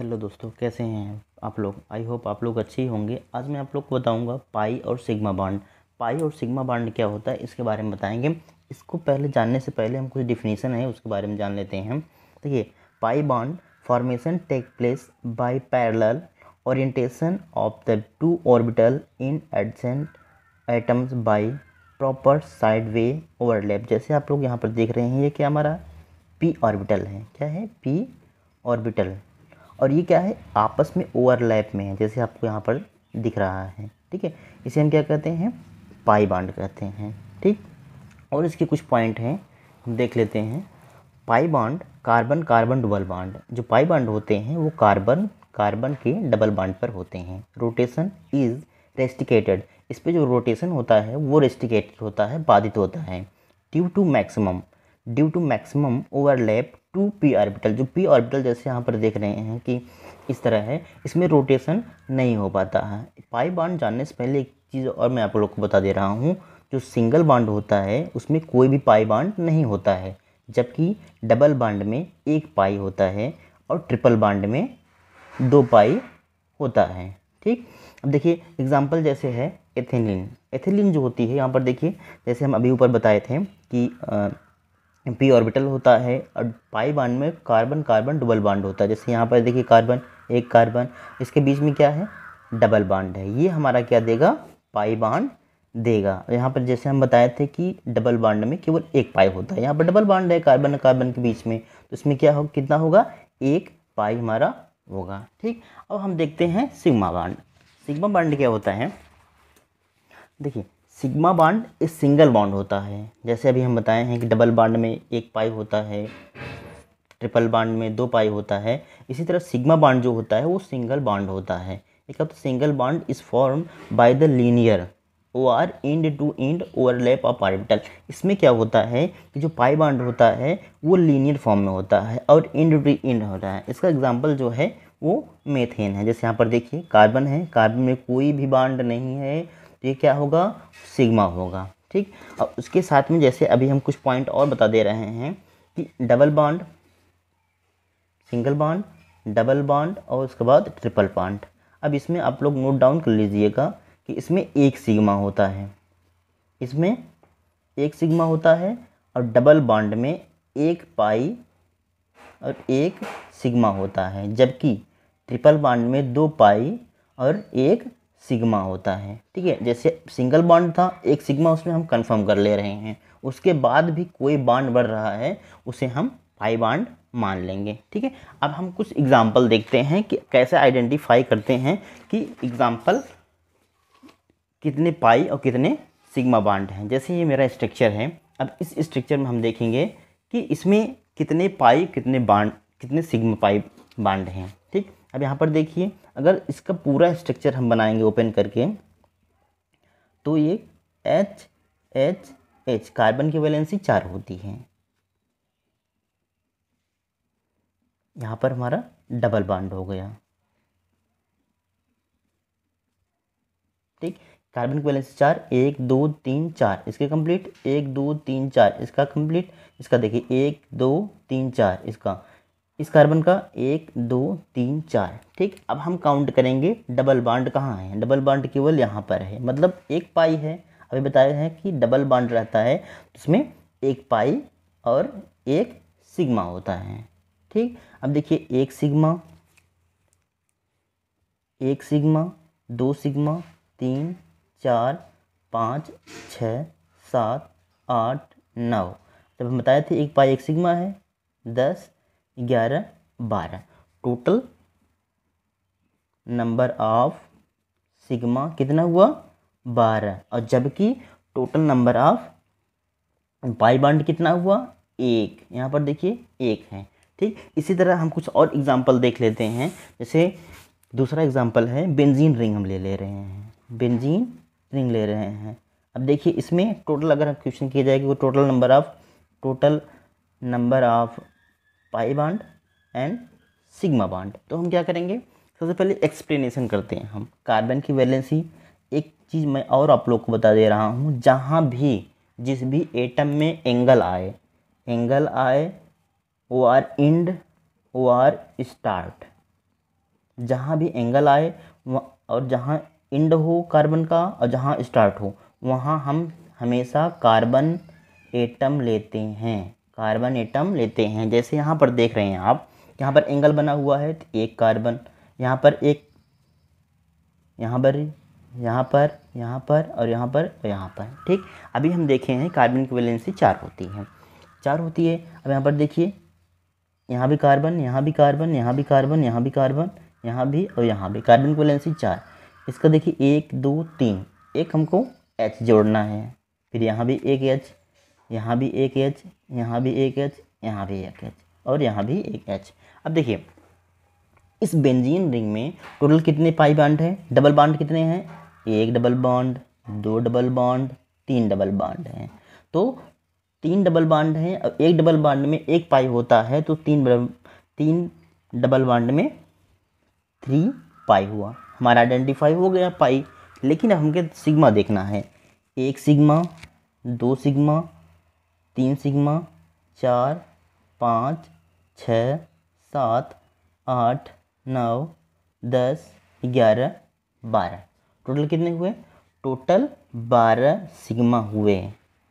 Hello दोस्तों, कैसे हैं आप लोग? आई होप आप लोग अच्छे ही होंगे। आज मैं आप लोग को बताऊँगा पाई और सिग्मा बॉन्ड पाई और सिग्मा बॉन्ड क्या होता है, इसके बारे में बताएँगे। इसको पहले जानने से पहले हम कुछ डिफिनीसन है, उसके बारे में जान लेते हैं। देखिए, pi bond formation take place by parallel orientation of the two orbital in adjacent atoms by proper side way overlap जैसे आप लोग यहाँ पर देख रहे हैं, ये क्या हमारा पी ऑर्बिटल है। क्या है? पी ऑर्बिटल और ये क्या है? आपस में ओवरलैप में है, जैसे आपको यहाँ पर दिख रहा है, ठीक है? इसे हम क्या कहते हैं? पाई बांड कहते हैं, ठीक? और इसके कुछ पॉइंट हैं, हम देख लेते हैं। Pi bond carbon carbon double bond जो पाई बांड होते हैं, वो कार्बन कार्बन के डबल बांड पर होते हैं। रोटेशन इज़ रेस्टिकेटेड इस पर जो रोटेशन होता है, वो रेस्टिकेटेड होता है, बाधित होता है। Due to maximum due to maximum overlap to P orbital जो पी ऑर्बिटल जैसे यहाँ पर देख रहे हैं कि इस तरह है, इसमें रोटेशन नहीं हो पाता है। पाई बांड जानने से पहले एक चीज़ और मैं आप लोग को बता दे रहा हूँ, जो सिंगल बांड होता है, उसमें कोई भी पाई बांड नहीं होता है, जबकि डबल बांड में एक पाई होता है और ट्रिपल बांड में दो पाई होता है, ठीक? अब देखिए एग्ज़ाम्पल जैसे है एथेलिन एथेलिन जो होती है, यहाँ पर देखिए, जैसे हम अभी ऊपर बताए थे कि पी ऑर्बिटल होता है और पाई बांड में कार्बन कार्बन डबल बांड होता है। जैसे यहाँ पर देखिए कार्बन एक कार्बन इसके बीच में क्या है? डबल बांड है। ये हमारा क्या देगा? पाई बांड देगा। यहाँ पर जैसे हम बताए थे कि डबल बांड में केवल एक पाई होता है। यहाँ पर डबल बांड है कार्बन कार्बन के बीच में। तो इसमें क्या हो, कितना होगा? एक पाई हमारा होगा। ठीक? अब हम देखते हैं सिग्मा बांड सिग्मा बांड क्या होता है? देखिए सिग्मा बांड एक सिंगल बॉन्ड होता है। जैसे अभी हम बताए हैं कि डबल बांड में एक पाई होता है, ट्रिपल बांड में दो पाई होता है। इसी तरह सिग्मा बांड जो होता है, वो सिंगल बांड होता है। एक अब single bond is form by the linear or end to end overlap of orbital. इसमें क्या होता है कि जो पाई बांड होता है, वो लीनियर फॉर्म में होता है और इंड टू इंड होता है। इसका एग्ज़ाम्पल जो है, वो मेथेन है। जैसे यहाँ पर देखिए, कार्बन है। कार्बन में कोई भी बांड नहीं है। तो ये क्या होगा? सिग्मा होगा, ठीक? अब उसके साथ में जैसे अभी हम कुछ पॉइंट और बता दे रहे हैं कि double bond single bond double bond और उसके बाद ट्रिपल बॉन्ड अब इसमें आप लोग नोट डाउन कर लीजिएगा कि इसमें एक सिग्मा होता है। इसमें एक सिग्मा होता है और डबल बॉन्ड में एक पाई और एक सिग्मा होता है, जबकि ट्रिपल बॉन्ड में दो पाई और एक सिग्मा होता है, ठीक है? जैसे सिंगल बॉन्ड था, एक सिग्मा उसमें हम कंफर्म कर ले रहे हैं। उसके बाद भी कोई बॉन्ड बढ़ रहा है, उसे हम पाई बॉन्ड मान लेंगे, ठीक है? अब हम कुछ एग्ज़ाम्पल देखते हैं कि कैसे आइडेंटिफाई करते हैं कि एग्ज़ाम्पल कितने पाई और कितने सिग्मा बॉन्ड हैं। जैसे ये मेरा स्ट्रक्चर है, अब इस स्ट्रक्चर में हम देखेंगे कि इसमें कितने पाई कितने बाड कितने सिग्मा पाई बाड हैं। अब यहाँ पर देखिए, अगर इसका पूरा स्ट्रक्चर हम बनाएँगे ओपन करके तो ये एच एच एच कार्बन की वैलेंसी चार होती है। यहाँ पर हमारा डबल बॉन्ड हो गया। ठीक कार्बन की वैलेंसी चार, एक, दो, तीन, चार, इसके कंप्लीट एक, दो, तीन, चार, इसका कंप्लीट इसका देखिए, एक, दो, तीन, चार, इसका। इस कार्बन का एक, दो, तीन, चार। ठीक? अब हम काउंट करेंगे डबल बांड कहाँ है? डबल बांड केवल यहाँ पर है। मतलब एक पाई है। अभी बताया है कि डबल बांड रहता है तो उसमें एक पाई और एक सिग्मा होता है। ठीक? अब देखिए, एक सिग्मा एक सिग्मा दो सिग्मा तीन, चार, पाँच, छ, सात, आठ, नौ। जब हम बताए थे एक पाई एक सिग्मा है, दस ग्यारह, बारह। टोटल नंबर ऑफ़ सिग्मा कितना हुआ? बारह। और जबकि टोटल नंबर ऑफ़ पाई बाड कितना हुआ? एक। यहाँ पर देखिए, एक है। ठीक? इसी तरह हम कुछ और एग्जांपल देख लेते हैं। जैसे दूसरा एग्जांपल है बेंजीन रिंग हम ले ले रहे हैं। बेंजीन रिंग ले रहे हैं। अब देखिए, इसमें टोटल अगर क्वेश्चन किया जाए कि total number of total number of pi bond and sigma बाड तो हम क्या करेंगे? सबसे पहले एक्सप्लेनेशन करते हैं हम। कार्बन की वैलेंसी एक चीज़ मैं और आप लोग को बता दे रहा हूँ। जहाँ भी, जिस भी एटम में एंगल आए एंगल आए or end or start जहाँ भी एंगल आए और जहाँ इंड हो कार्बन का और जहाँ स्टार्ट हो, वहाँ हम हमेशा कार्बन एटम लेते हैं। कार्बन एटम लेते हैं। जैसे यहाँ पर देख रहे हैं आप, यहाँ पर एंगल बना हुआ है तो एक कार्बन यहाँ पर एक, यहाँ पर यहाँ पर यहाँ पर और यहाँ पर, और यहाँ पर, ठीक? अभी हम देखे हैं कार्बन की वैलेंसी चार होती है। चार होती है, अब यहाँ पर देखिए, यहाँ भी कार्बन यहाँ भी कार्बन यहाँ भी कार्बन यहाँ भी कार्बन यहाँ भी और यहाँ भी कार्बन की वैलेंसी चार। इसका देखिए, एक, दो, तीन, एक हमको एच जोड़ना है, फिर यहाँ भी एक एच यहाँ भी एक एच यहाँ भी एक एच यहाँ भी एक एच और यहाँ भी एक एच अब देखिए, इस बेंजीन रिंग में टोटल कितने पाई बाड हैं? डबल बाड कितने हैं? एक डबल बॉन्ड दो डबल बॉन्ड तीन डबल बॉन्ड हैं। तो तीन डबल बॉन्ड हैं और एक डबल बॉन्ड में एक पाई होता है तो तीन डबल तीन डबल बॉन्ड में थ्री पाई हुआ। हमारा आइडेंटिफाई हो गया पाई लेकिन अब हमके सिग्मा देखना है। एक सिग्मा दो सिग्मा तीन सिग्मा, चार, पाँच, छ, सात, आठ, नौ, दस, ग्यारह, बारह। टोटल कितने हुए? टोटल बारह सिग्मा हुए।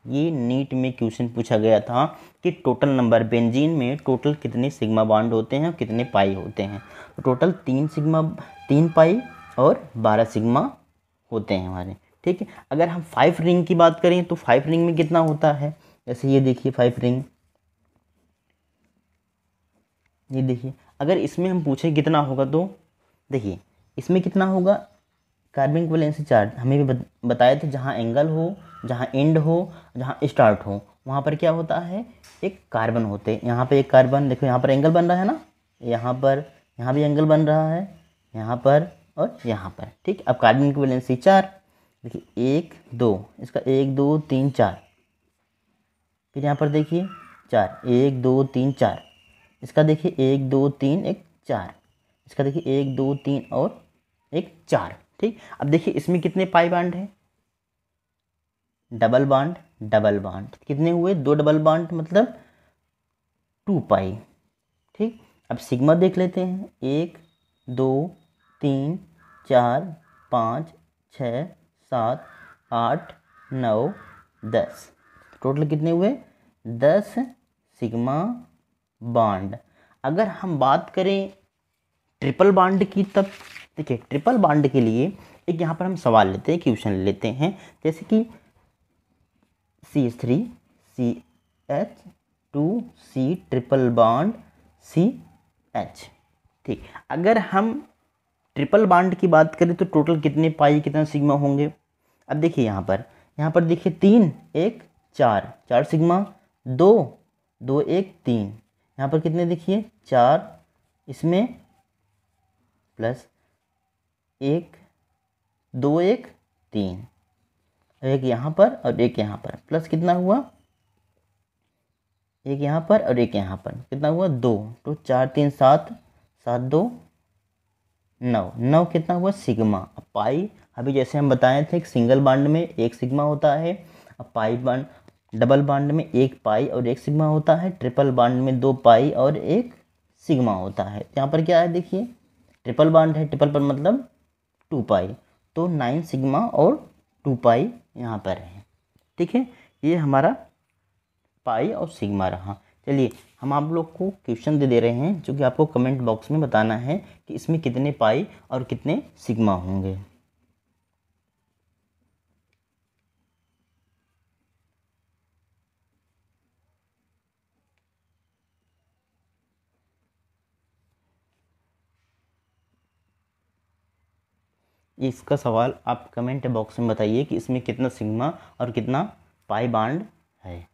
ये नीट में क्वेश्चन पूछा गया था कि टोटल नंबर बेंजीन में टोटल कितने सिग्मा बॉन्ड होते हैं और कितने पाई होते हैं। तो टोटल तीन सिग्मा तीन पाई और बारह सिग्मा होते हैं हमारे। ठीक है? अगर हम फाइव रिंग की बात करें तो फाइव रिंग में कितना होता है? जैसे ये देखिए फाइव रिंग ये देखिए, अगर इसमें हम पूछें कितना होगा तो देखिए, इसमें कितना होगा? Carbon valency charge. हमें भी बताया था जहाँ एंगल हो, जहाँ एंड हो, जहाँ स्टार्ट हो, वहाँ पर क्या होता है? एक कार्बन होते हैं। यहाँ पे एक कार्बन देखो यहाँ पर एंगल बन रहा है ना? यहाँ पर, यहाँ भी एंगल बन रहा है, यहाँ पर और यहाँ पर। ठीक? अब कार्बन की वैलेंसी चार। देखिए, एक, दो, इसका एक, दो, तीन, चार। फिर यहाँ पर देखिए, चार। एक, दो, तीन, चार। इसका देखिए, एक, दो, तीन, एक, चार। इसका देखिए, एक, दो, तीन और एक, चार। ठीक? अब देखिए, इसमें कितने पाई बांड हैं? Double bond double bond. कितने हुए? दो डबल बांड मतलब टू पाई। ठीक? अब सिग्मा देख लेते हैं। एक, दो, तीन, चार, पाँच, छ, सात, आठ, नौ, दस। टोटल कितने हुए? दस सिग्मा बाड। अगर हम बात करें ट्रिपल बाड की, तब देखिए, ट्रिपल बाड के लिए एक यहाँ पर हम सवाल लेते हैं, क्वेश्चन लेते हैं। जैसे कि C three C H two C triple bond C H ठीक, अगर हम ट्रिपल बाड की बात करें तो टोटल कितने पाई, कितना सिग्मा होंगे? अब देखिए यहाँ पर यहाँ पर देखिए तीन, एक चार चार सिग्मा, दो दो एक, तीन। यहाँ पर कितने देखिए? चार, इसमें प्लस एक, दो एक, तीन। एक यहाँ पर और एक यहाँ पर। प्लस कितना हुआ? एक यहाँ पर और एक यहाँ पर। कितना हुआ? दो। तो चार, तीन, सात सात, दो, नौ। नौ कितना हुआ? सिग्मा। पाई, अभी जैसे हम बताए थे, एक सिंगल बांड में एक सिग्मा होता है। अब पाई बांड डबल बांड में एक पाई और एक सिग्मा होता है, ट्रिपल बांड में दो पाई और एक सिग्मा होता है। यहाँ पर क्या है देखिए, ट्रिपल बांड है, ट्रिपल पर मतलब टू पाई। तो नाइन सिग्मा और टू पाई यहाँ पर है। ठीक है, ये हमारा पाई और सिग्मा रहा। चलिए, हम आप लोग को क्वेश्चन दे दे रहे हैं, जो कि आपको कमेंट बॉक्स में बताना है कि इसमें कितने पाई और कितने सिग्मा होंगे। इसका सवाल आप कमेंट बॉक्स में बताइए कि इसमें कितना सिग्मा और कितना पाई बांड है।